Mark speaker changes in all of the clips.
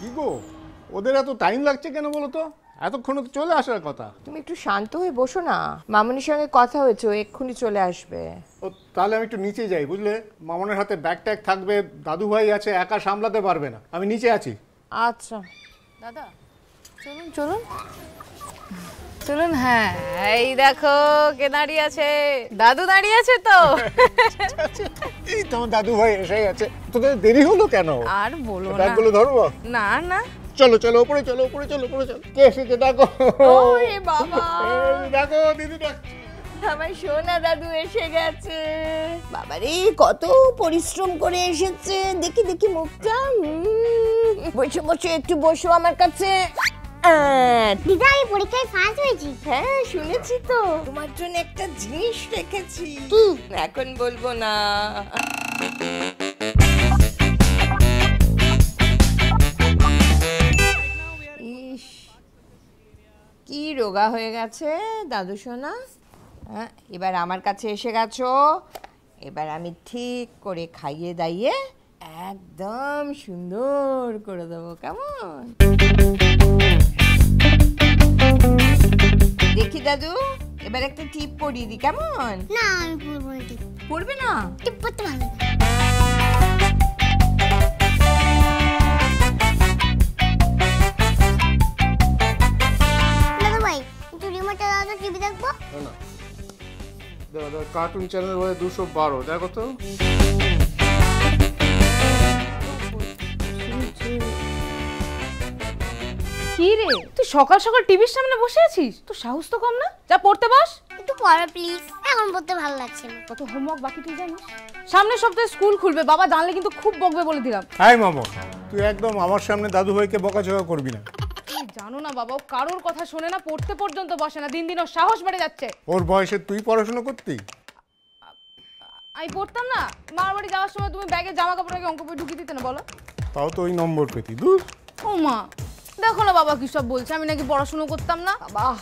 Speaker 1: কি গো? ওদের এত টাইম লাগছে কেন বলো তো? এতক্ষণে তো চলে আসার কথা।
Speaker 2: তুমি একটু শান্ত হয়ে বসো না। মামনির সঙ্গে কথা হয়েছে ও এক্ষুনি চলে আসবে।
Speaker 1: ও তাহলে আমি একটু নিচে যাই বুঝলে? মামনের হাতে ব্যাগ ট্যাগ থাকবে দাদু ভাই আছে একা সামলাতে পারবে না। আমি নিচে আছি।
Speaker 2: আচ্ছা।
Speaker 3: দাদা চলুন চলুন। চলুন হ্যাঁ এই দেখো কে দাঁড়িয়ে আছে? দাদু দাঁড়িয়ে আছে তো?
Speaker 1: এই তোমার দাদু ভাই এসে গেছে তোদের দেরি হলো কেন?
Speaker 3: আর বলো না।
Speaker 1: ব্যাগগুলো ধরবো
Speaker 3: না না।
Speaker 1: চলো চলো উপরে চলো উপরে চলো উপরে চলো। কে এসেছে দেখো।
Speaker 2: ওরে বাবা।
Speaker 1: এই দেখো দিদি ডাকছে।
Speaker 2: আমার সোনা দাদু এসে গেছে। বাবারে কত পরিশ্রম করে এসেছে। দেখি দেখি মুখটা। উম, বসে বসে একটু বসো আমার কাছে।
Speaker 4: দিদা আমি পরীক্ষায় ফার্স্ট হয়েছি।
Speaker 2: হ্যাঁ শুনেছি তো। তোমার জন্য একটা জিনিস রেখেছি। এখন বলব না। ইস কি রোগা হয়ে গেছে দাদু সোনা? হ্যাঁ এবার আমার কাছে এসে গেছো। এবার আমি ঠিক করে খাইয়ে দাইয়ে একদম সুন্দর করে দেবো কেমন? দাদু? এবার একটা টিপ পরিয়ে দিই কেমন?
Speaker 4: না আমি পড়ব না টিপ
Speaker 2: পড়বে না?
Speaker 4: টিপ পড়তে ভালো ভাই একটু রিমোটটা দাও তো টিভি দেখব?
Speaker 1: না, না। দেখো দেখো কার্টুন চ্যানেল বলে দুশো বারো দেখো তো।
Speaker 3: কি রে? তুই সকাল সকাল টিভির সামনে বসে আছিস? তোর সাহস তো কম না? যা পড়তে বস।
Speaker 4: একটু পড়ো প্লিজ এখন পড়তে ভালো লাগছে না।
Speaker 3: কত হোমওয়ার্ক বাকি তুই জানিস? সামনের সপ্তাহে স্কুল খুলবে। বাবা জানলে কিন্তু খুব বকবে বলে দিলাম।
Speaker 1: হাই মামা তুই একদম আমার সামনে দাদু ভাইকে বকাঝকা করবি না।
Speaker 3: জানো না বাবা ও কারোর কথা শোনে না পড়তে পর্যন্ত বসে না। দিন দিন ওর সাহস বেড়ে যাচ্ছে।
Speaker 1: ওর বয়সে তুই পড়াশোনা করতি?
Speaker 3: আমি পড়তাম না। মার বাড়ি যাওয়ার সময় তুমি ব্যাগে জামা কাপড় আগে অঙ্ক বই ঢুকিয়ে দিতে না বলো।
Speaker 1: তাও তো ওই নম্বর পেতি দূর।
Speaker 3: ও মা। দেখো না বাবা কি সব বলছে আমি নাকি পড়াশুনো করতাম না।
Speaker 2: বাহ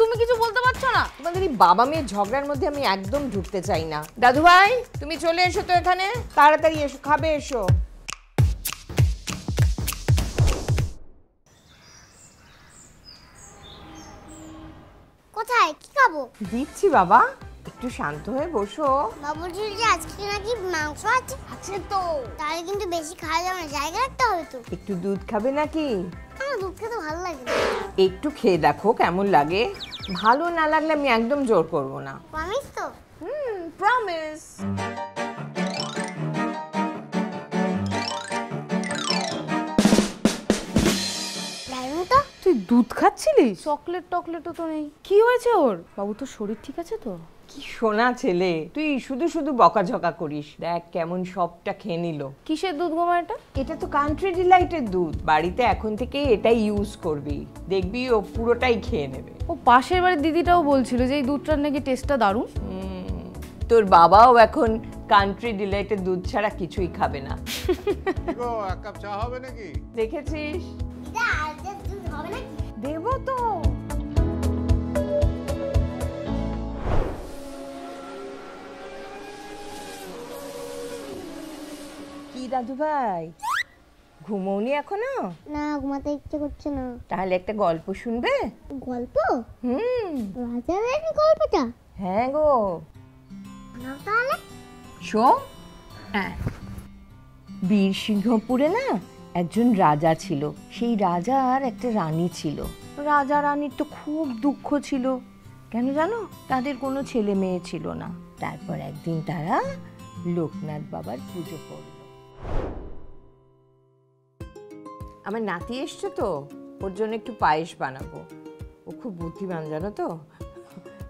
Speaker 3: তুমি কিছু বলতে পারছ না?
Speaker 2: তোমাদের এই বাবা মেয়ের ঝগড়ার মধ্যে আমি একদম ঢুকতে চাই না। দাদু ভাই তুমি চলে এসো তো এখানে। তাড়াতাড়ি এসো খাবে এসো।
Speaker 4: কোথায়? কি খাব?
Speaker 2: দিচ্ছি বাবা। একটু শান্ত হয়ে বসো।
Speaker 4: বাবুজি যে আজকে নাকি মাংস আছে? আছে তো। তাহলে কিন্তু বেশি খাওয়া যাবে না জায়গা রাখতে হবে তো।
Speaker 2: একটু দুধ খাবে নাকি?
Speaker 4: আমার দুধ খেতে ভালো লাগে
Speaker 2: একটু খেয়ে দেখো কেমন লাগে। ভালো না লাগলে আমি একদম জোর করব না।
Speaker 4: প্রমিস তো?
Speaker 2: হুম প্রমিস
Speaker 3: তুই দুধ খাচ্ছিলিস? চকলেট টকলেটও তো নেই। কি হয়েছে ওর? বাবু তোর শরীর ঠিক আছে তো?
Speaker 2: কি সোনা ছেলে? তুই শুধু শুধু বকাঝকা করিস। দেখ কেমন সবটা খেয়ে নিল।
Speaker 3: কিসের দুধ গোমা এটা?
Speaker 2: এটা তো কান্ট্রি ডিলাইটের দুধ। বাড়িতে এখন থেকে এটাই ইউজ করবি। দেখবি ও পুরোটাই খেয়ে নেবে।
Speaker 3: ও পাশের বাড়ির দিদিটাও বলছিল যে এই দুধটার নাকি টেস্টটা দারুণ।
Speaker 2: হুম, তোর বাবাও এখন কান্ট্রি ডিলাইটের দুধ ছাড়া কিছুই খাবে না।
Speaker 1: এক কাপ চা হবে নাকি?
Speaker 2: দেখেছিস? দেবো তো। কি দাদু ভাই ঘুমোনি এখনও?
Speaker 4: না ঘুমাতে ইচ্ছে করছে না।
Speaker 2: তাহলে একটা গল্প শুনবে?
Speaker 4: গল্প?
Speaker 2: হুম।
Speaker 4: রাজা রানী গল্পটা?
Speaker 2: হ্যাঁ গো।
Speaker 4: তাহলে।
Speaker 2: শো। হ্যাঁ। বীরসিংহপুরে না একজন রাজা ছিল। সেই রাজার একটা রানী ছিল। রাজা রানীর তো খুব দুঃখ ছিল। কেন জানো? তাদের কোনো ছেলে মেয়ে ছিল না। তারপর একদিন তারা লোকনাথ বাবার পুজো করল। আমার নাতি এসছে তো ওর জন্য একটু পায়েস বানাবো। ও খুব বুদ্ধিমান জানো তো?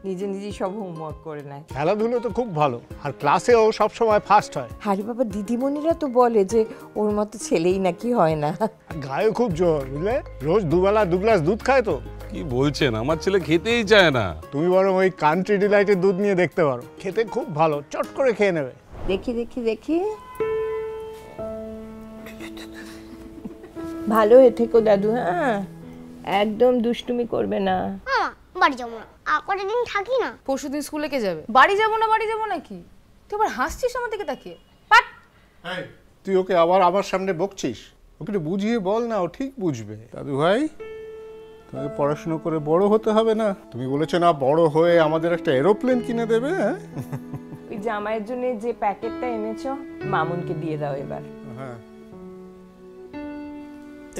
Speaker 2: নিজে নিজেই সব হোমওয়ার্ক করে নেয়।
Speaker 1: খেলাধুলো তো খুব ভালো আর ক্লাসেও সবসময় ফার্স্ট হয়।
Speaker 2: হারি বাবা দিদিমণিরা তো বলে যে ওর মতো ছেলেই নাকি হয় না।
Speaker 1: গায়ে খুব জোর বুঝলে? রোজ দুবেলা দু গ্লাস দুধ খায় তো।
Speaker 5: কি বলছেন? আমার ছেলে খেতেই চায় না।
Speaker 1: তুমি বরং ওই কান্ট্রি ডিলাইটের দুধ নিয়ে দেখতে পারো। খেতে খুব ভালো চট করে খেয়ে নেবে।
Speaker 2: দেখি দেখি দেখি। ভালো হয়ে থেকো দাদু হ্যাঁ? একদম দুষ্টুমি করবে না।
Speaker 4: বাড়ি যাব না। আর কটা দিন থাকি না?
Speaker 3: পরশুদিন স্কুলে কে যাবে? বাড়ি যাব না বাড়ি যাব নাকি? তুই আবার হাসছিস আমার দিকে তাকিয়ে? পাট!
Speaker 1: তুই ওকে আবার আমার সামনে বকছিস? ওকে একটু বুঝিয়ে বল না ও ঠিক বুঝবে। দাদু ভাই তোমাকে পড়াশুনো করে বড় হতে হবে না? তুমি বলেছ না বড় হয়ে আমাদের একটা এরোপ্লেন কিনে দেবে হ্যাঁ?
Speaker 2: ওই জামাইয়ের জন্য যে প্যাকেটটা এনেছো মামুনকে দিয়ে দাও এবার।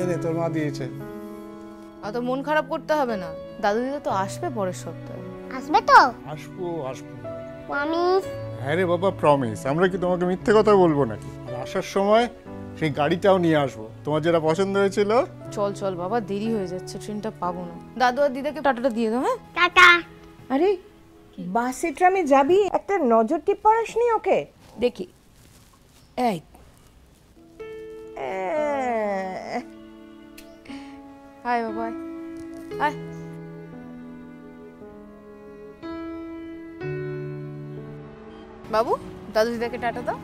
Speaker 1: এনে তোর মা দিয়েছে।
Speaker 3: অত মন খারাপ করতে হবে না। দাদু দিদা তো আসবে পরের সপ্তাহে।
Speaker 4: আসবে তো?
Speaker 1: আসব আসব।
Speaker 4: প্রমিস
Speaker 1: হ্যাঁ রে বাবা প্রমিস আমরা কি তোমাকে মিথ্যে কথা বলব নাকি? আর আসার সময় সেই গাড়িটাও নিয়ে আসব। তোমার যেটা পছন্দ হয়েছিল?
Speaker 3: চল চল বাবা দেরি হয়ে যাচ্ছে ট্রেনটা পাবো না। দাদু আর দিদাকে টাটাটা দিয়ে দাও হ্যাঁ?
Speaker 4: টাটা।
Speaker 2: আরে বাসে ট্রামে যাবি? একটা নজর টিপ পড়াসনি ওকে? দেখি। এই। আহ,
Speaker 3: হাই বাবা হাই বাবু দাদু দিদাকে টাটা দাও।